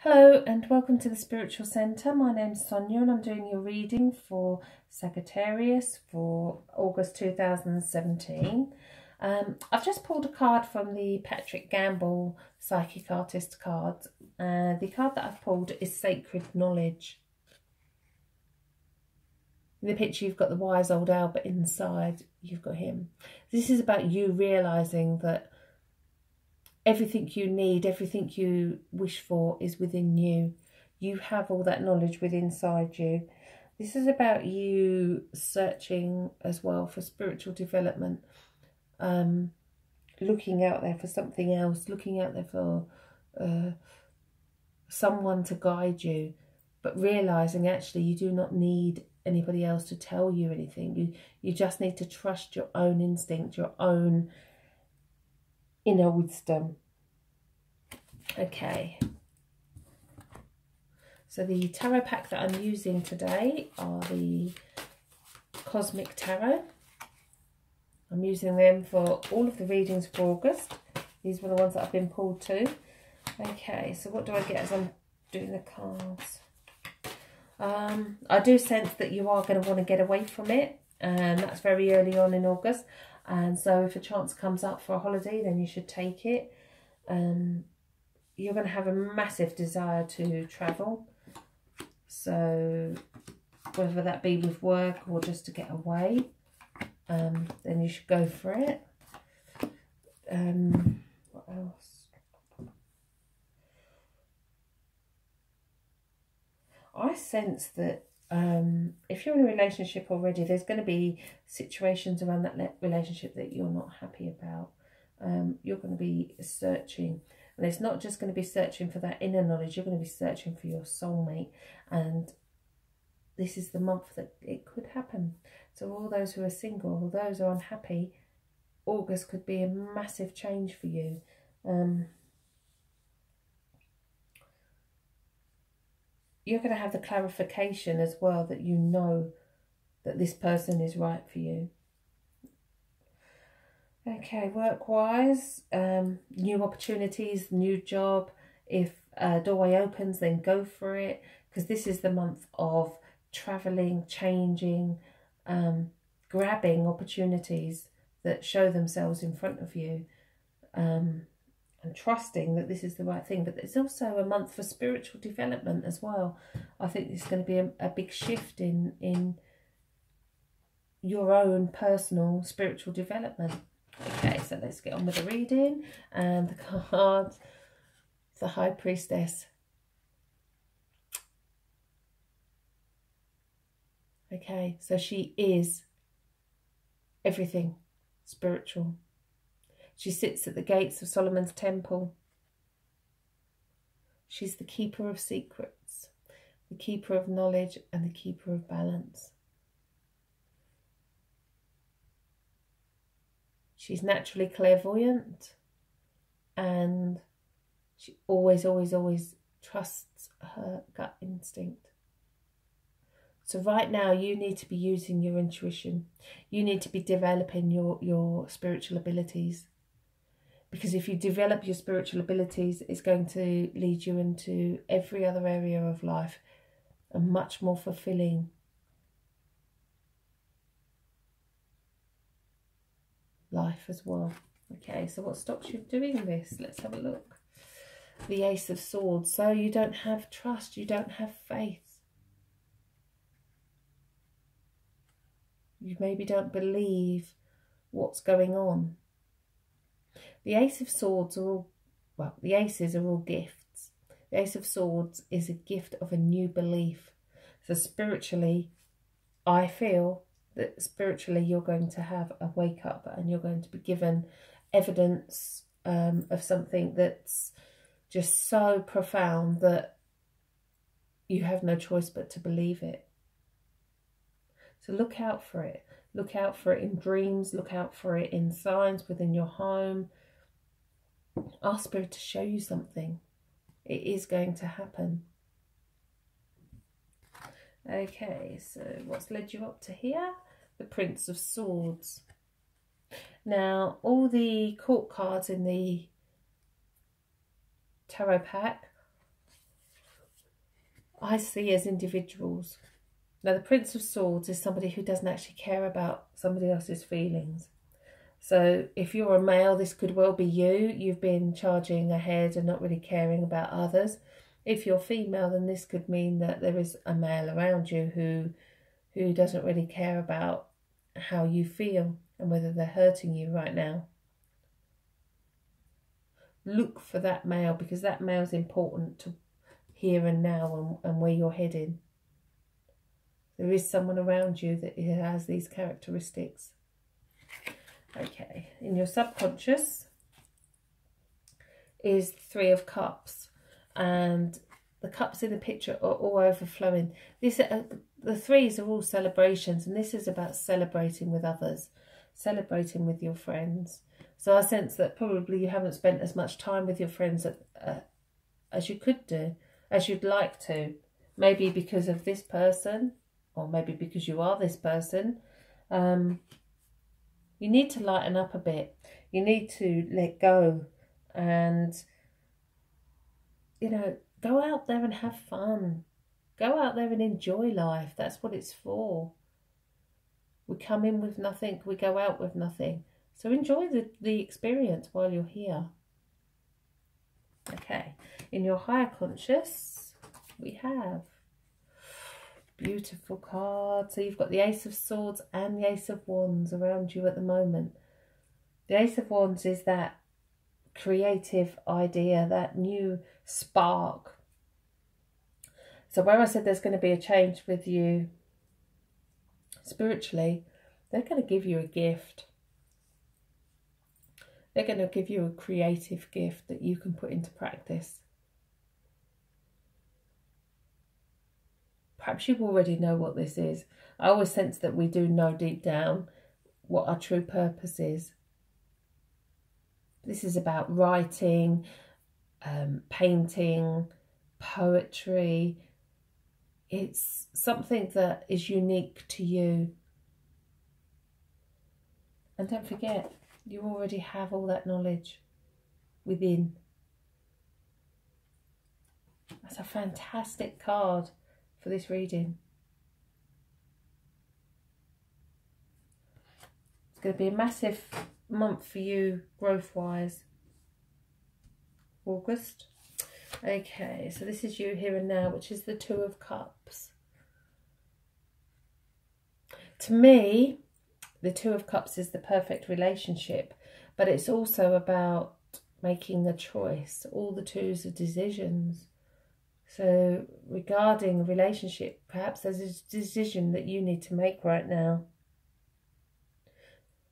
Hello and welcome to the Spiritual Centre. My name's Sonia and I'm doing your reading for Sagittarius for August 2017. Um, I've just pulled a card from the Patrick Gamble Psychic Artist cards. Uh, the card that I've pulled is Sacred Knowledge. In the picture you've got the wise old owl but inside you've got him. This is about you realising that everything you need, everything you wish for is within you. You have all that knowledge within inside you. This is about you searching as well for spiritual development, um, looking out there for something else, looking out there for uh, someone to guide you, but realizing actually you do not need anybody else to tell you anything. You you just need to trust your own instinct, your own inner wisdom. Okay. So the tarot pack that I'm using today are the Cosmic Tarot. I'm using them for all of the readings for August. These were the ones that I've been pulled to. Okay, so what do I get as I'm doing the cards? Um, I do sense that you are going to want to get away from it. And that's very early on in August. And so if a chance comes up for a holiday, then you should take it. Um, you're going to have a massive desire to travel. So whether that be with work or just to get away, um, then you should go for it. Um, what else? I sense that um, if you're in a relationship already, there's going to be situations around that relationship that you're not happy about. Um, you're going to be searching. And it's not just going to be searching for that inner knowledge, you're going to be searching for your soulmate. And this is the month that it could happen. So all those who are single, all those who are unhappy, August could be a massive change for you. Um, you're going to have the clarification as well that you know that this person is right for you. Okay, work-wise, um, new opportunities, new job. If a doorway opens, then go for it. Because this is the month of travelling, changing, um, grabbing opportunities that show themselves in front of you. Um, and trusting that this is the right thing. But it's also a month for spiritual development as well. I think it's going to be a, a big shift in, in your own personal spiritual development. So let's get on with the reading. And the card, the High Priestess. Okay, so she is everything spiritual. She sits at the gates of Solomon's temple. She's the keeper of secrets, the keeper of knowledge, and the keeper of balance. She's naturally clairvoyant and she always, always, always trusts her gut instinct. So right now you need to be using your intuition. You need to be developing your, your spiritual abilities. Because if you develop your spiritual abilities, it's going to lead you into every other area of life a much more fulfilling life as well. Okay, so what stops you doing this? Let's have a look. The Ace of Swords. So you don't have trust, you don't have faith. You maybe don't believe what's going on. The Ace of Swords are all, well, the Aces are all gifts. The Ace of Swords is a gift of a new belief. So spiritually, I feel that spiritually you're going to have a wake up and you're going to be given evidence um, of something that's just so profound that you have no choice but to believe it. So look out for it. Look out for it in dreams. Look out for it in signs within your home. Ask Spirit to show you something. It is going to happen. Okay, so what's led you up to here? The Prince of Swords. Now, all the court cards in the tarot pack I see as individuals. Now, the Prince of Swords is somebody who doesn't actually care about somebody else's feelings. So, if you're a male, this could well be you. You've been charging ahead and not really caring about others. If you're female, then this could mean that there is a male around you who who doesn't really care about how you feel and whether they're hurting you right now. Look for that male because that male is important to here and now and, and where you're heading. There is someone around you that has these characteristics. Okay, in your subconscious is Three of Cups and the cups in the picture are all overflowing. These are, the threes are all celebrations, and this is about celebrating with others, celebrating with your friends. So I sense that probably you haven't spent as much time with your friends at, uh, as you could do, as you'd like to. Maybe because of this person, or maybe because you are this person. Um, you need to lighten up a bit. You need to let go and, you know, Go out there and have fun. Go out there and enjoy life. That's what it's for. We come in with nothing, we go out with nothing. So enjoy the, the experience while you're here. Okay, in your higher conscious, we have beautiful card. So you've got the Ace of Swords and the Ace of Wands around you at the moment. The Ace of Wands is that creative idea, that new spark. So where I said there's going to be a change with you spiritually, they're going to give you a gift. They're going to give you a creative gift that you can put into practice. Perhaps you already know what this is. I always sense that we do know deep down what our true purpose is. This is about writing, um, painting, poetry. It's something that is unique to you. And don't forget, you already have all that knowledge within. That's a fantastic card for this reading. It's going to be a massive month for you growth wise. August. Okay, so this is you here and now, which is the Two of Cups. To me, the Two of Cups is the perfect relationship, but it's also about making a choice. All the twos are decisions. So regarding a relationship, perhaps there's a decision that you need to make right now.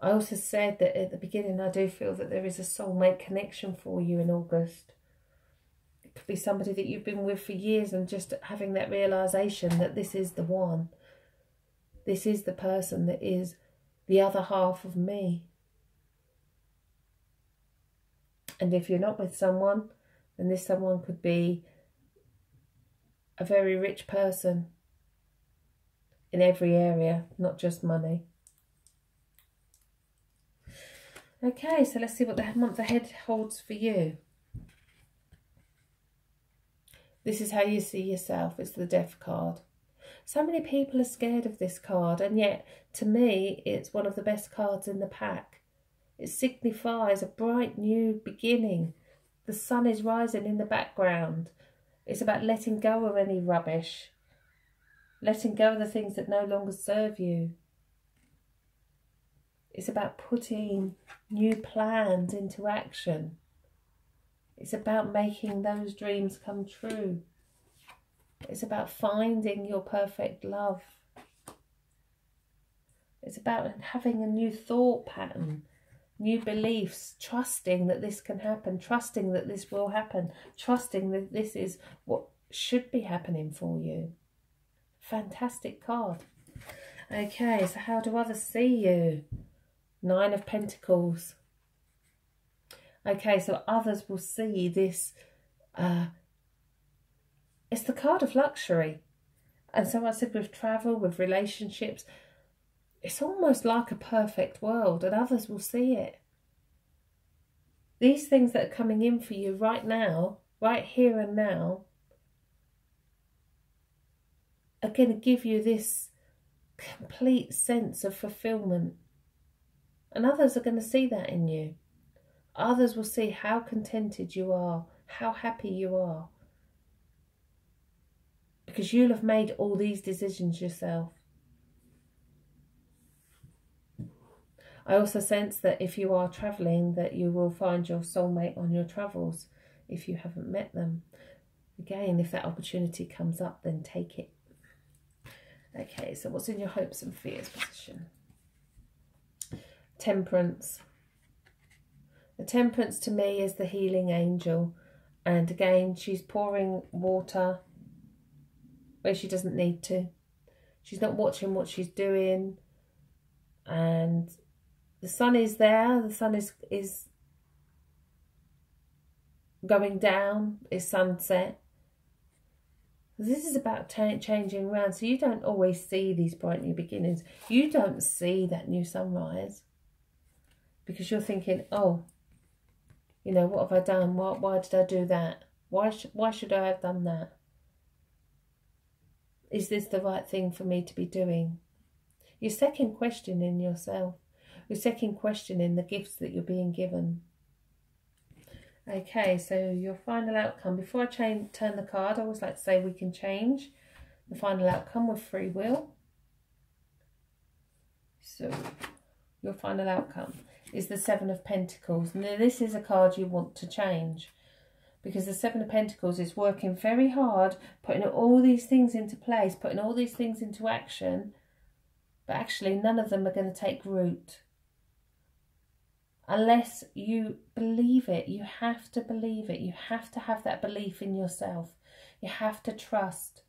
I also said that at the beginning I do feel that there is a soulmate connection for you in August. It could be somebody that you've been with for years and just having that realisation that this is the one. This is the person that is the other half of me. And if you're not with someone, then this someone could be a very rich person in every area, not just money. Okay, so let's see what the month ahead holds for you. This is how you see yourself. It's the death card. So many people are scared of this card, and yet, to me, it's one of the best cards in the pack. It signifies a bright new beginning. The sun is rising in the background. It's about letting go of any rubbish, letting go of the things that no longer serve you. It's about putting new plans into action. It's about making those dreams come true. It's about finding your perfect love. It's about having a new thought pattern, new beliefs, trusting that this can happen, trusting that this will happen, trusting that this is what should be happening for you. Fantastic card. Okay, so how do others see you? Nine of Pentacles. Okay, so others will see this. Uh, it's the card of luxury. And so I said with travel, with relationships, it's almost like a perfect world and others will see it. These things that are coming in for you right now, right here and now, are going to give you this complete sense of fulfillment. And others are going to see that in you. Others will see how contented you are, how happy you are. Because you'll have made all these decisions yourself. I also sense that if you are travelling, that you will find your soulmate on your travels if you haven't met them. Again, if that opportunity comes up, then take it. Okay, so what's in your hopes and fears position? Temperance. The temperance to me is the healing angel. And again, she's pouring water where she doesn't need to. She's not watching what she's doing. And the sun is there. The sun is, is going down. It's sunset. This is about changing around. So you don't always see these bright new beginnings. You don't see that new sunrise. Because you're thinking, oh, you know, what have I done? Why, why did I do that? Why, sh why should I have done that? Is this the right thing for me to be doing? You're second questioning yourself. You're second questioning the gifts that you're being given. Okay, so your final outcome. Before I change, turn the card, I always like to say we can change the final outcome with free will. So, your final outcome is the Seven of Pentacles. Now, this is a card you want to change because the Seven of Pentacles is working very hard, putting all these things into place, putting all these things into action, but actually none of them are going to take root unless you believe it. You have to believe it. You have to have that belief in yourself. You have to trust.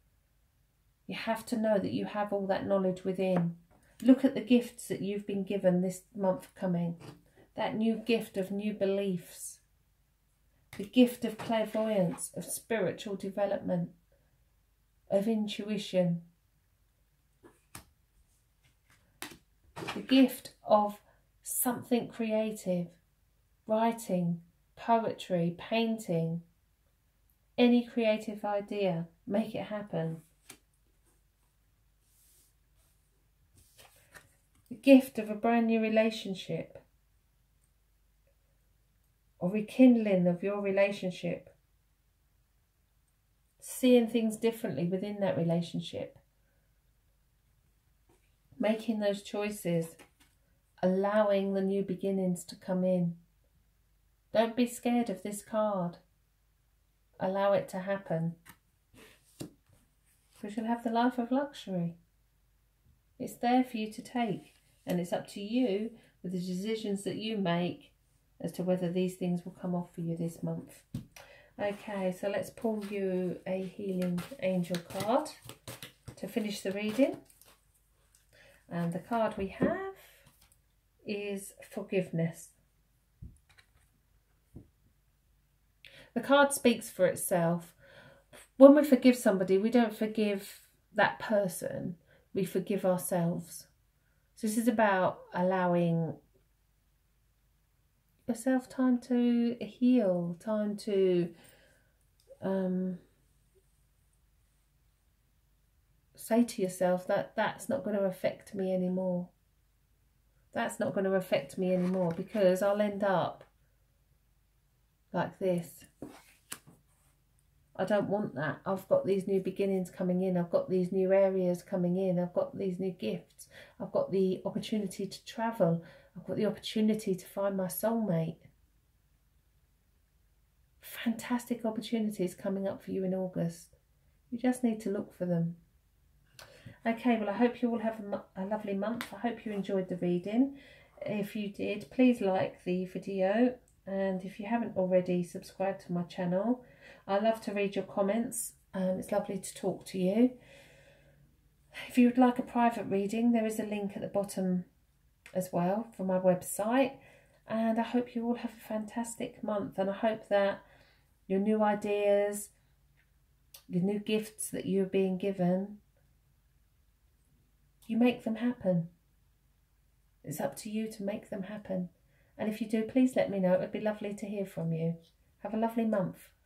You have to know that you have all that knowledge within. Look at the gifts that you've been given this month coming. That new gift of new beliefs. The gift of clairvoyance, of spiritual development, of intuition. The gift of something creative, writing, poetry, painting, any creative idea, make it happen. The gift of a brand new relationship or rekindling of your relationship. Seeing things differently within that relationship. Making those choices allowing the new beginnings to come in. Don't be scared of this card. Allow it to happen. Because you'll have the life of luxury. It's there for you to take. And it's up to you with the decisions that you make as to whether these things will come off for you this month. Okay, so let's pull you a healing angel card to finish the reading. And the card we have is forgiveness. The card speaks for itself. When we forgive somebody, we don't forgive that person, we forgive ourselves. So this is about allowing yourself time to heal, time to um, say to yourself that that's not going to affect me anymore that's not going to affect me anymore because I'll end up like this. I don't want that. I've got these new beginnings coming in. I've got these new areas coming in. I've got these new gifts. I've got the opportunity to travel. I've got the opportunity to find my soulmate. Fantastic opportunities coming up for you in August. You just need to look for them. Okay, well, I hope you all have a, a lovely month. I hope you enjoyed the reading. If you did, please like the video. And if you haven't already, subscribe to my channel. I love to read your comments. Um, it's lovely to talk to you. If you would like a private reading, there is a link at the bottom as well for my website. And I hope you all have a fantastic month. And I hope that your new ideas, your new gifts that you're being given you make them happen. It's up to you to make them happen. And if you do, please let me know. It would be lovely to hear from you. Have a lovely month.